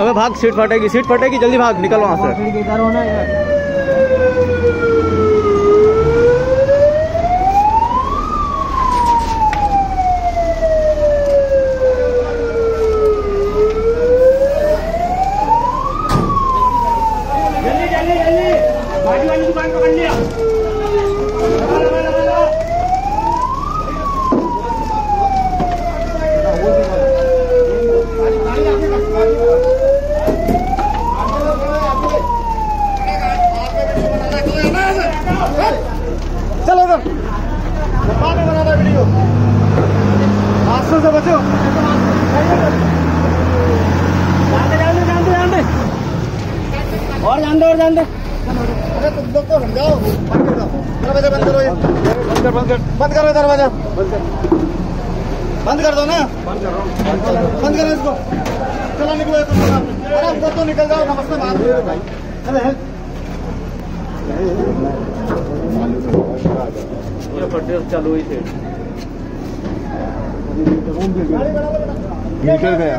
अबे भाग seat फटेगी seat फटेगी जल्दी भाग निकल वहाँ से। भाजी चलो में बना वीडियो हादसों से बचो। और जान दे और जान दे। अरे तुम लोग तो समझाओ दरवाज़ा बंद करो ये बंद कर बंद कर, बंद करो। दरवाज़ा बंद कर बंद कर। दो ना बंद कर रहा हूँ बंद करो। इसको चलो, निकलो तुम अरे हमको तो निकल। जाओ नमस्ते बात अरे चालू हुई थी निकल गया।